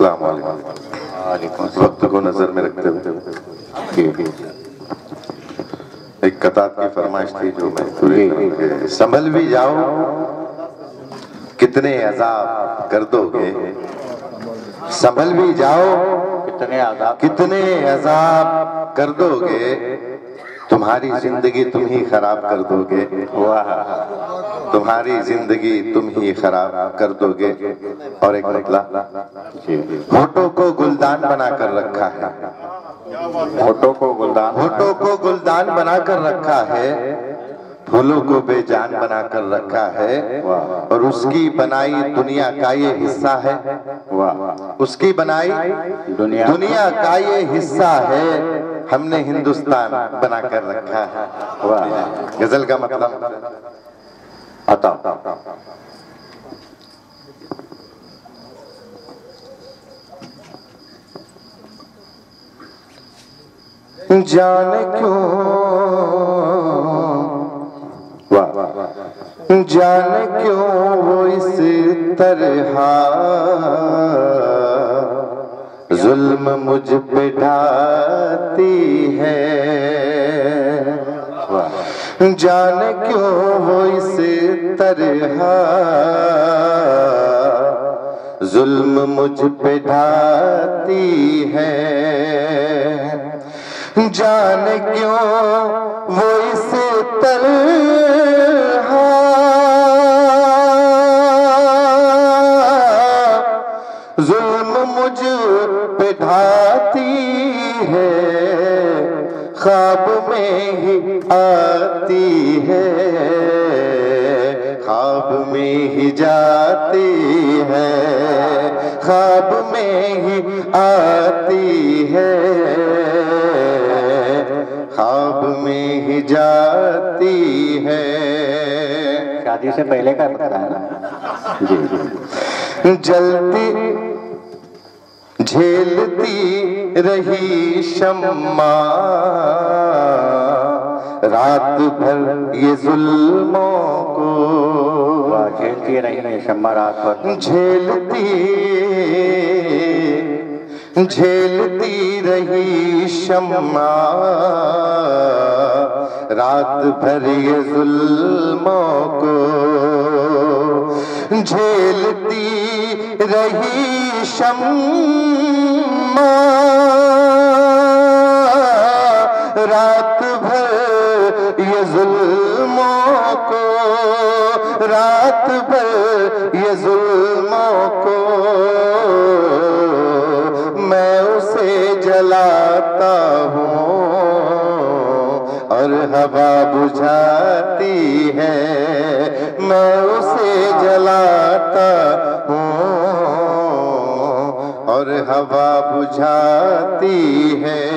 السلام علیکم۔ وقت کو نظر میں رکھتے ہوئے۔ ایک قطعات کی فرمائش تھی جو میں پوری کہ سنبھل بھی جاؤ۔ کتنے عذاب کر دو گے سنبھل بھی جاؤ۔ کتنے عذاب۔ کتنے عذاب کر دو گے تمہاری زندگی تم ہی خراب کر دو گے۔ تمہاری زندگی تم ہی خراب کر دو گے۔ اور ایک مطلع ہوٹوں کو گلدان بنا کر رکھا ہے۔ ہوٹوں کو گلدان، ہوٹوں کو گلدان بنا کر رکھا ہے۔ پھولوں کو بے جان بنا کر رکھا ہے۔ اور اس کی بنائی دنیا کا یہ حصہ ہے۔ اس کی بنائی دنیا دنیا کا یہ حصہ ہے۔ ہم نے ہندوستان بنا کر رکھا ہے۔ غزل کا مطلب۔ عطا۔ جانے کیوں؟ جانے کیوں وہ اس طرح؟ ظلم مجھ پہ ڈھاتی ہے۔ جانے کیوں وہ اس طرح؟ ظلم مجھ پہ ڈھاتی ہے۔ جانے کیوں وہ اس طرح؟ ظلم مجھ پہ ڈھاتی خواب میں ہی آتی ہے۔ خواب میں ہی جاتی ہے۔ خواب میں ہی آتی ہے۔ خواب میں ہی جاتی ہے۔ شادی سے پہلے کا پتہ ہے نا؟ جی۔ جلتی جھیلتی رہی شمع۔ رات بھر یہ ظلموں کو کھیلتی رہی شمع رات بھر۔ جھیلتی جھیلتی رہی شمع۔ رات بھر یہ ظلموں کو جھیلتی رہی شمع رات بھر یہ ظلموں کو، رات بھر یہ ظلموں کو میں اسے جلاتا ہوں اور ہوا بجھاتی ہے، میں اسے جلاتا ہوں۔ اور ہوا بجھاتی ہے۔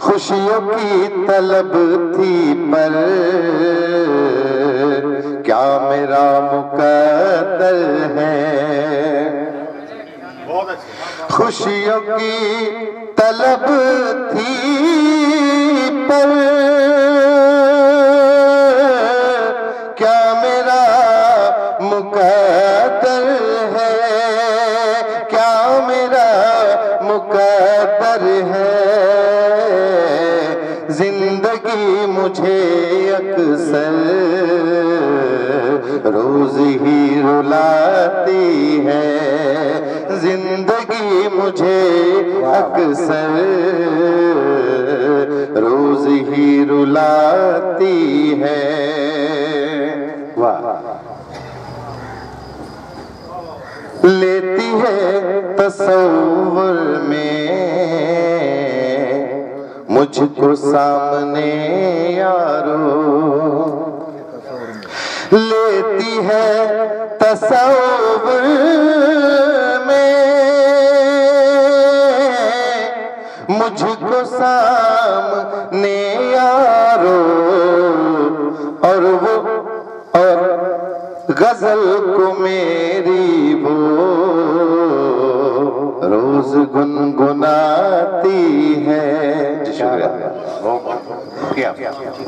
خوشیوں کی طلب تھی پر کیا میرا مقدر ہے؟ خوشیوں کی طلب تھی پر مجھے اکثر روز ہی رلاتی ہے۔ زندگی مجھے اکثر روز ہی رلاتی ہے۔ لیتی ہے تصور میں۔ مجھ کو سامنے یارو۔ لیتی ہے تصور میں۔ مجھ کو سامنے یارو۔ اور وہ، اور غزل کو میری وہ روز گنگناتی ہے شکریہ کیا